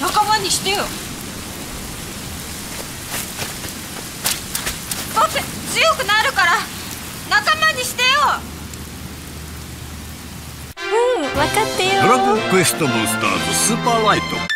仲間にしてよ。僕強くなるから仲間にしてよ。うん分かってよ。ドラゴンクエストモンスターズスーパーライト。